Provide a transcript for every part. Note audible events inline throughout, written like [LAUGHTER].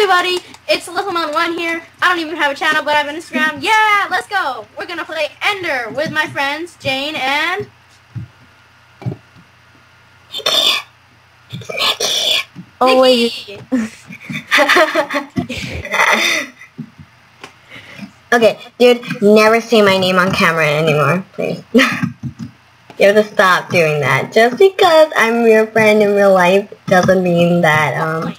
everybody, it's Littleman1 here. I don't even have a channel, but I have an Instagram. Yeah, let's go. We're gonna play Ender with my friends, Jane and... Nikki. Oh wait. [LAUGHS] Okay, dude, never say my name on camera anymore, please. [LAUGHS] you have to stop doing that. Just because I'm your friend in real life doesn't mean that, um,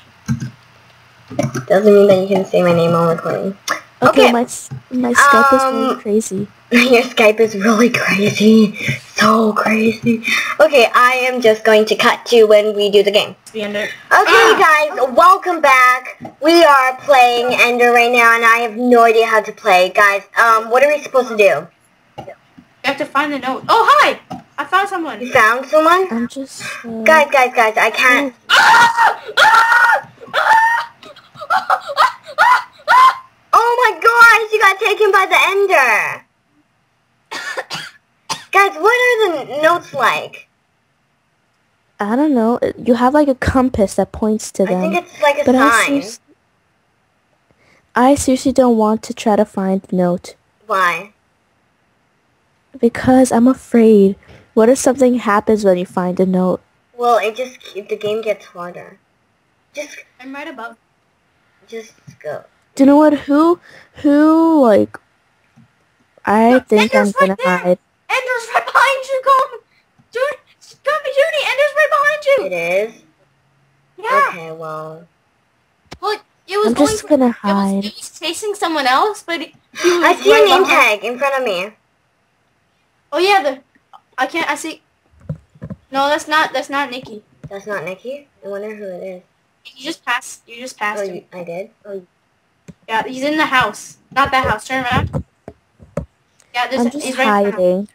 doesn't mean that you can say my name on recording. Okay, Okay. my my Skype is really Um, crazy. [LAUGHS] Your Skype is really crazy. So crazy. Okay, I am just going to cut to when we do the game. The Ender. Okay, Ah! guys, welcome back. We are playing Ender right now, and I have no idea how to play. Guys, um, what are we supposed to do? You have to find the note. Oh, hi! I found someone. You found someone? I'm just. Uh, Guys, guys, guys, I can't. Ah! Ah! Ah! Oh my gosh, you got taken by the Ender. Guys, what are the notes like? I don't know. You have like a compass that points to them. I them. think it's like a but I sign. seriously, I seriously don't want to try to find the note Why? because I'm afraid. What if something happens when you find a note? Well, it just the game gets harder. Just, I'm right above. just go. Do you know what? Who, who like? I Look, think Ender's I'm gonna there. hide. Ender's right behind you. Come, Judy. Come, Judy. Ender's right behind you. It is? Yeah. Okay, well. Look, it was I'm going just for- gonna It was, hide. it was chasing someone else, but it, he was I see right a name behind- tag in front of me. Oh yeah, the I can't. I see. No, that's not. That's not Nikki. That's not Nikki? I wonder who it is. You just passed. You just Oh, passed him. you, I did? Oh, Yeah, he's in the house. Not that house. Turn around. Yeah, there's. I'm just he's right in the hiding.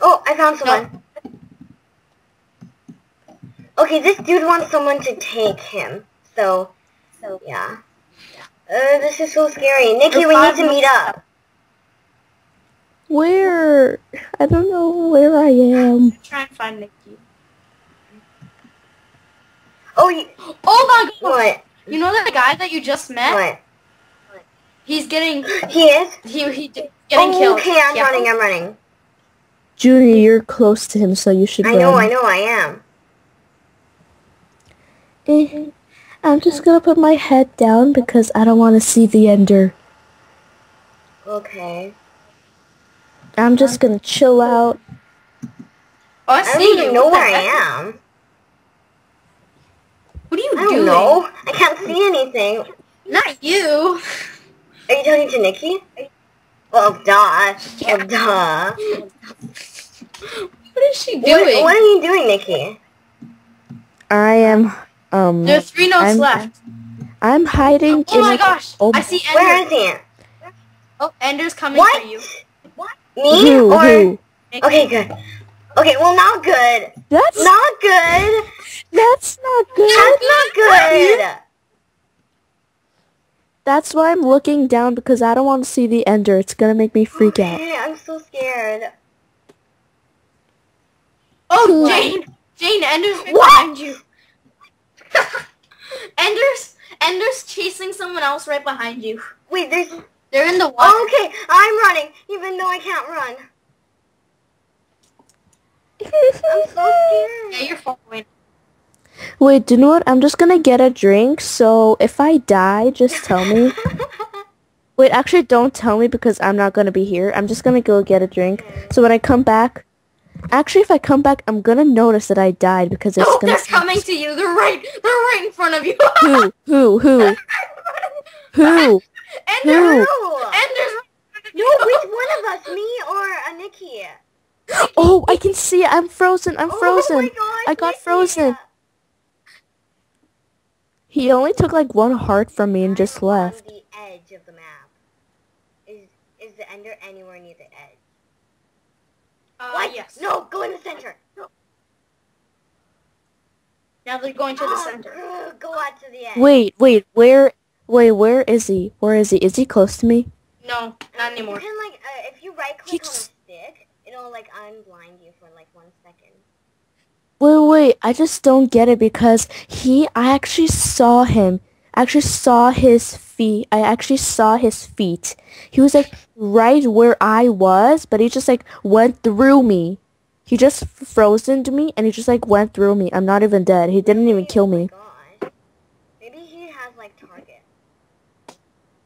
oh I found someone. Okay, this dude wants someone to take him. So, so yeah. Uh, this is so scary. Nikki, we need to meet up. Where? I don't know where I am. Try and find Nikki. Oh, you, Oh my god! what? You know that guy that you just met? What? He's getting. He is? He he getting oh, killed. okay, I'm Yeah. running, I'm running. Junior, you're close to him, so you should I run. know, I know, I am. Eh, I'm just gonna put my head down because I don't want to see the ender. Okay. I'm just gonna chill out. Oh, I I see don't you. even know where I am. What are you I don't doing? know. I can't see anything. Not you. Are you talking to Nikki? Well, duh. Yeah. Well, duh. What is she What, doing? what are you doing, Nikki? I am, um, There are three notes I'm- left. I'm hiding Oh in my gosh! Oh, I see Ender. Where is he? Oh, Ender's coming What? for you. What? Me? who, or... who? Okay, good. Okay, well, not good. That's Not good. that's not good. That's not good. That's why I'm looking down because I don't want to see the ender. It's gonna make me freak out. I'm so scared. Oh, What? Jane! Jane, Ender's right behind you. [LAUGHS] Ender's Ender's chasing someone else right behind you. Wait, there's... They're in the oh, water. Okay, I'm running, even though I can't run. I'm so scared. Yeah, you're following. Wait, do you know what? I'm just gonna get a drink. So if I die, just tell me. [LAUGHS] Wait, actually, don't tell me because I'm not gonna be here. I'm just gonna go get a drink. So when I come back, actually, if I come back, I'm gonna notice that I died because it's Oh, gonna. they're [LAUGHS] coming to you. They're right. They're right in front of you. Who? Who? Who? [LAUGHS] Who? Ender. Who? Ender's. No, which one of us, me or a Nikki? Oh, I can see it. I'm frozen. I'm Oh frozen. my gosh, I got Nikki. frozen. He only took like one heart from me and just I'm on left. the edge of the map. Is is the ender anywhere near the edge? Uh, what? Yes. No, go in the center. No. Now they're going to the Oh, center. Go out to the edge. Wait, wait, where? Wait, where is he? Where is he? Is he close to me? No, not You anymore. can like, uh, if you right He click on a just- stick, it'll like unblind you for like one second. Wait, wait, I just don't get it because he, I actually saw him. actually saw his feet. I actually saw his feet. He was like right where I was, but he just like went through me. He just frozen to me and he just like went through me. I'm not even dead. He didn't even kill me. Gosh. Maybe he has like target.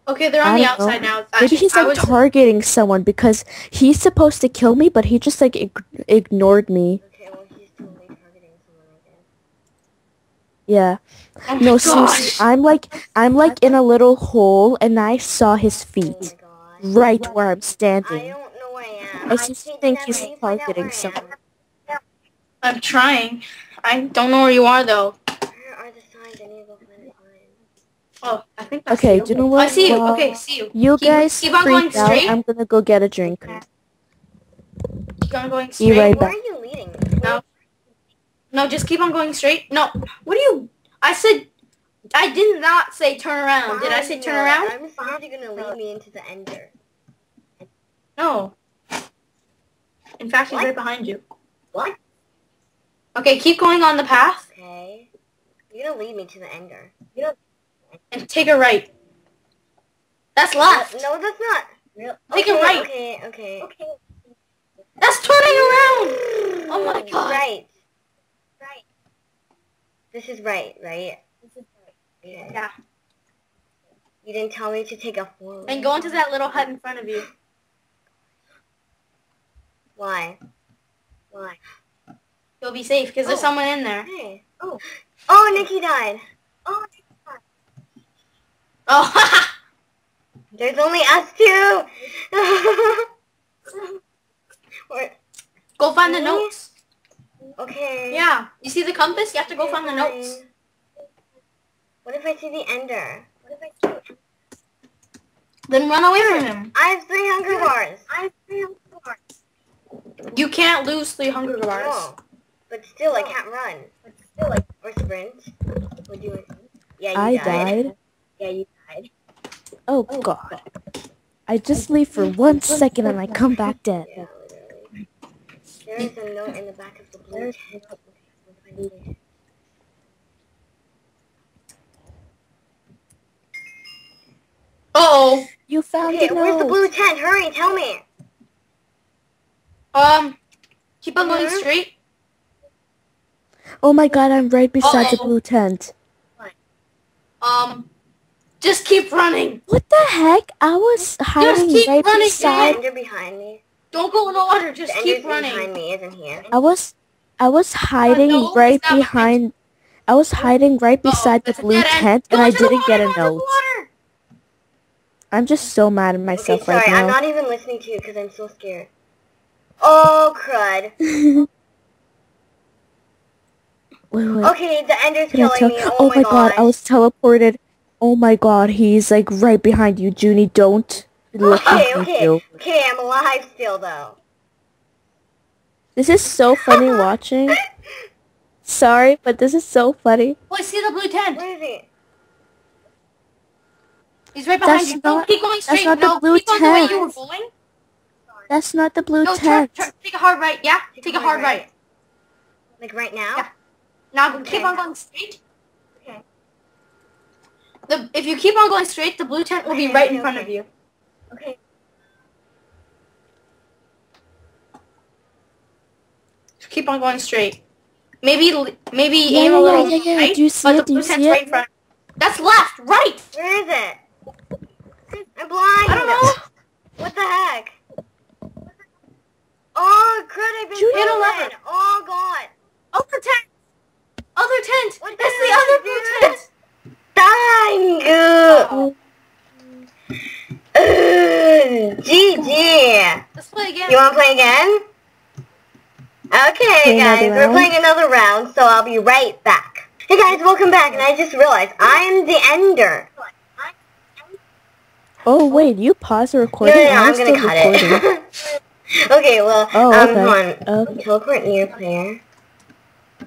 Okay, they're on I the don't know. outside now. Maybe Actually, he's like was- targeting someone because he's supposed to kill me, but he just like ig- ignored me. Okay, well he's totally targeting someone again. Yeah. Oh No, gosh. seriously, I'm like I'm like in a little hole and I saw his Oh feet gosh. right where I'm standing. I standing. don't know where I am. I just can't think he's you, find out targeting where I am. someone. I'm trying. I don't know where you are though. Where are the signs? I need to find. Oh, I think that's Okay, do you know what? I see you. Well, okay, see you. You Keep- guys keep on going out. straight. I'm gonna go get a drink. Keep on going Be straight. right Where back. are you leading me? No. No, just keep on going straight. No. What do you? I said. I did not say turn around. Did I say turn No, around? I'm scared you're gonna lead me into the ender. No. In fact, he's What? right behind you. What? Okay, keep going on the path Okay. You're gonna lead me to the ender. and take a right. That's left. No, no, that's not. Real. Take okay, a right. Okay, okay. Okay. That's turning around. Oh my God. Right. This is right, right? This is right. Okay. Yeah. You didn't tell me to take a four. And go into that little hut in front of you. Why? Why? You'll be safe because there's Oh. someone in there. Hey. Oh. Oh, Nikki died. Oh, Nikki died. Oh, [LAUGHS] There's only us two. [LAUGHS] Go find the notes. Okay. Yeah. You see the compass? You have to go find the notes. What if I see the ender? What if I see? Then run away from him. I have three hunger bars. I have three hunger bars. You can't lose three hunger bars. No. But still, I can't run. But still, like, or sprint. Would you? Yeah, you I died. died. Yeah, you died. Oh, oh god. I just leave for one second and I come back dead. Yeah, literally. There is a note in the back of the blue tent. Uh-oh. You found Okay, the where's the blue tent? Hurry, tell me. Um, keep on going straight. Oh my god, I'm right beside the Uh-oh. blue tent. Um, just keep running. What the heck? I was hiding keep right running, The beside ender behind me. Don't go in the water. Just The keep ender's behind running. me, isn't he? I was I was hiding no, right behind I was hiding right Uh-oh, beside the blue tent Go and I didn't get a water, go into the note. I'm just so mad at Okay, myself sorry, right now. I'm not even listening to you because I'm so scared. Oh, crud. [LAUGHS] wait, wait. Okay, the ender's Can killing me. Oh, oh my god, I was teleported. Oh my god, he's like right behind you, Junie. Don't look Okay, okay, Joe. okay, I'm alive still though. This is so funny [LAUGHS] watching. Sorry, but this is so funny. Oh, I see the blue tent. Where is he? He's right behind That's you. No, not- keep going that's straight. not the no, blue keep going the way you were tent. going. That's not the blue No, turn, tent. turn, take a hard right. Yeah, take, a hard right. Like right now? Yeah. Now Okay. keep on going straight. Okay. The if you keep on going straight, the blue tent will be Okay, right okay, in front okay. of you. Okay. Keep on going straight. Maybe maybe Yeah, aim yeah, a little yeah, yeah, yeah. right, Do you see but the it? Do blue you tent's see right it? in front. That's left, right. Where is it? I'm blind. I don't know. What the heck? Oh, crud, I've been Judy, hit a stolen. lever. Oh, God. Other tent. Other tent. What That's the the other blue tent. Dang. Oh. GG. Let's play again. You want to play again? Okay, Play guys, we're playing another round, so I'll be right back. Hey guys, welcome back, and I just realized I'm the ender. Oh wait, you pause the recording. no, no, I I'm gonna cut recording. it. [LAUGHS] okay, well, Oh, um, okay. hold on. Okay. Teleport near player.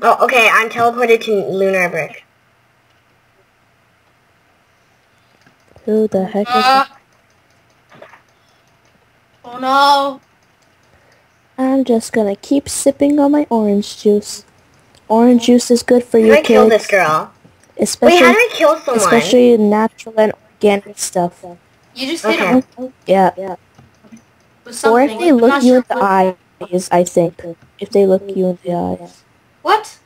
Oh, okay, I'm teleported to Lunar Brick. Who the heck is Uh, that? Oh no. I'm just gonna keep sipping on my orange juice. Orange juice is good for I'm you gonna kill this girl. Wait, especially how do I kill someone? especially natural and organic stuff. You just hit Okay. him Yeah. with Or if they I'm look you sure in the what- eyes, I think. If they look you in the eyes. What?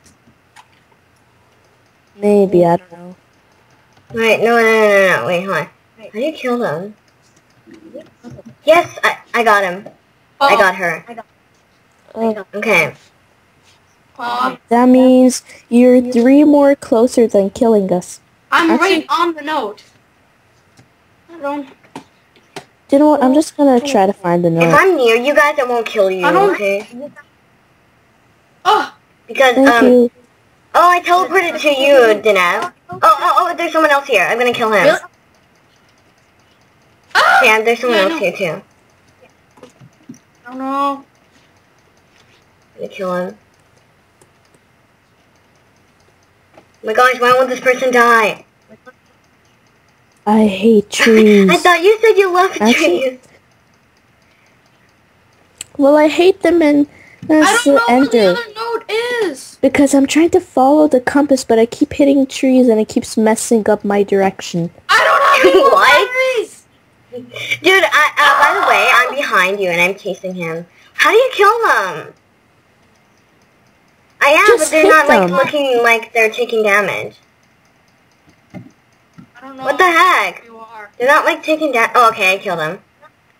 Maybe, I don't know. Wait, no, no, no, no, no. Wait, hold on. How do you kill them? Yes, I, I got him. I Uh-oh. got her. Oh, Okay. That means you're three more closer than killing us. I'm Actually- right on the note. I don't. You know what? I'm just gonna try to find the note. If. I'm near you guys, I won't kill you, I don't- okay? Oh, Because, Thank um, you. oh, I teleported to you, Dinev. Oh, oh, oh, there's someone else here. I'm gonna kill him. really? Yeah, there's someone Yeah, else know. here, too. I don't know. I'm gonna kill him. Oh my gosh, why won't this person die? I hate trees. [LAUGHS] I thought you said you loved Actually- trees. well, I hate them and uh, I that's don't know the where the other note is. Because I'm trying to follow the compass, but I keep hitting trees and it keeps messing up my direction. I don't have any more [LAUGHS] What? batteries. Dude, I, uh, by the way, I'm behind you and I'm chasing him. How do you kill them? I am, Just but they're hit not like looking like they're taking damage. I don't know. What the heck? They're not like taking damage. Oh, okay, I killed them.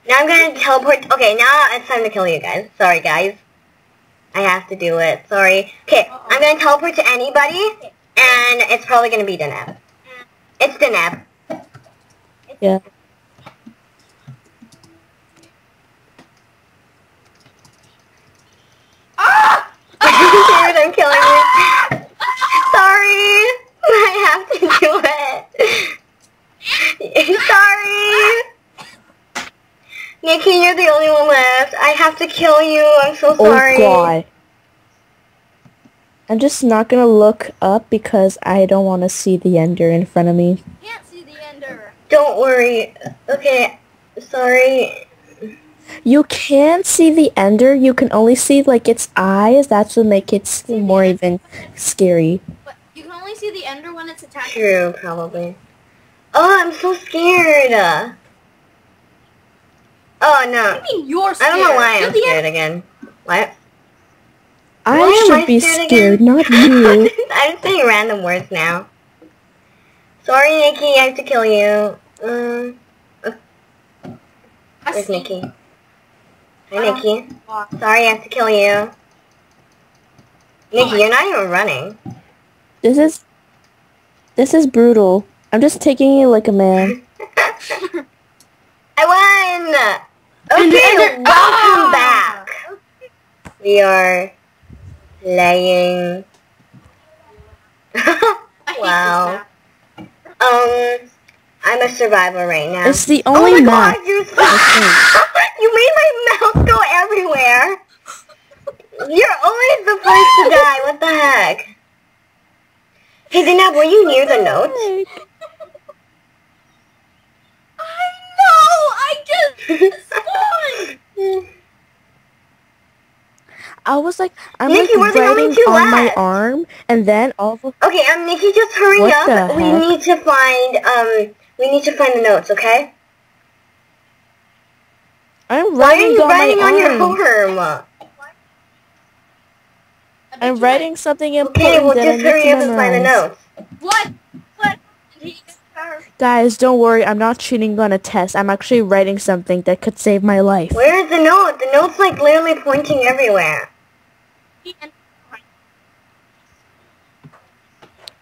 Now I'm gonna teleport. Okay, now it's time to kill you guys. Sorry, guys. I have to do it. Sorry. Okay, Uh-oh. I'm gonna teleport to anybody, and it's probably gonna be Deneb. It's Deneb. Yeah. Ah! Dude, I'm killing you. [LAUGHS] Sorry. I have to do it. [LAUGHS] Sorry. Nikki, you're the only one left. I have to kill you. I'm so oh, sorry. Oh god. I'm just not gonna look up because I don't want to see the ender in front of me. Can't see the ender. Don't worry. Okay. Sorry. You can see the ender. You can only see like its eyes. That's what make it more even scary. But you can only see the ender when it's attacking. True, probably. Oh, I'm so scared. Oh no. You mean you're I don't know why I'm the scared again. What? I Why should be scared scared, not [LAUGHS] you. [LAUGHS] I'm saying random words now. Sorry, Nikki, I have to kill you. Uh, I where's. Nikki? Hi, Oh. Nikki. Sorry, I have to kill you. Nikki, you're not even running. This is this is brutal. I'm just taking it like a man. [LAUGHS] I won! And the Okay, ender- welcome Ah! back. We are playing. [LAUGHS] I hate wow. this map. Um, I'm a survivor right now. It's the oh only my map. god, you're [LAUGHS] You made my mouse go everywhere. You're always the first to die. What the heck? Hey, Dinab, were you near the notes? I know. I just spawned. I was like, I'm Nikki, like writing two on my arm, and then all of a Okay, um, Nikki, just hurry What up. the We heck? need to find, um, we need to find the notes, okay? I'm Why are writing you on writing my on your arm. arm? I bet I'm you writing something important Okay, well, that I just need hurry to up and find the memorize. notes. What? What? Did he get her? Guys, don't worry. I'm not cheating on a test. I'm actually writing something that could save my life. Where is the note? The note's like literally pointing everywhere.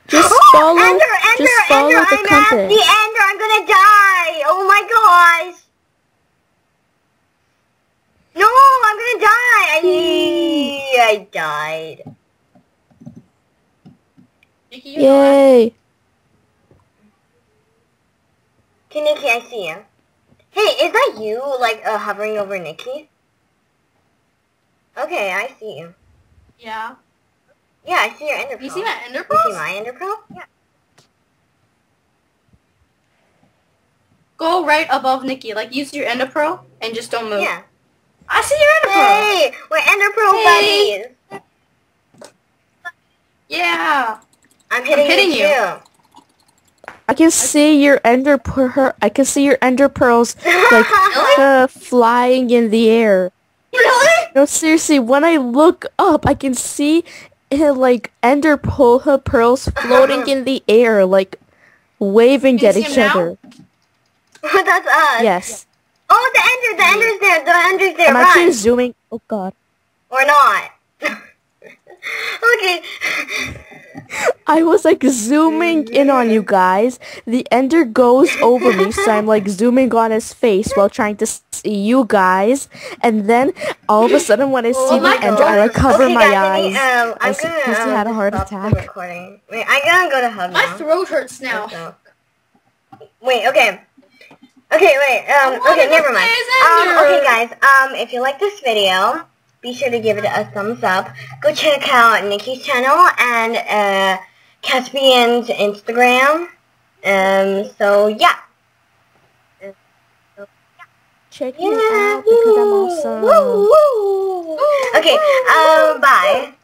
Just Oh, [GASPS] follow. Ender, Ender, just follow Ender, the I'm at compass. the Ender. I'm gonna die. Oh my gosh. No, I'm gonna die. I, I died. Nikki, you're the. Yay! Okay, Nikki, I see you. Hey, is that you, like, uh, hovering over Nikki? Okay, I see you. Yeah. Yeah, I see your Ender Pearl. You see my ender pearl? You see my Ender Pearl? Yeah. Go right above Nikki. Like use your ender pearl and just don't move. Yeah. I see your ender pearl. Hey, we're Ender Pearl Hey. buddies. Yeah. I'm hitting, hitting you, you. too. I can see your ender per- I can see your ender pearls like [LAUGHS] uh, flying in the air. Really? No, seriously, when I look up, I can see uh, like ender pearl- pearls [LAUGHS] floating in the air, like waving at each other. [LAUGHS] That's us. Yes. Oh, the ender, the ender's there, the ender's there, I'm run. actually zooming. Oh god. Or not. [LAUGHS] okay. I was like zooming in on you guys. The ender goes over me, so I'm like zooming on his face while trying to see you guys. And then all of a sudden, when I see Oh my the ender, I like cover okay, my guys, eyes. need, um, I I'm s- gonna, um, had a heart attack. recording. Wait, I'm gonna go to hub My now. throat hurts now. Wait, okay. Okay, wait, um, okay, never mind. Um, okay guys, um, if you like this video, be sure to give it a thumbs up. Go check out Nikki's channel and, uh, Caspian's Instagram. Um, so yeah. Check me out because I'm awesome. Woo, woo. Okay, um, bye.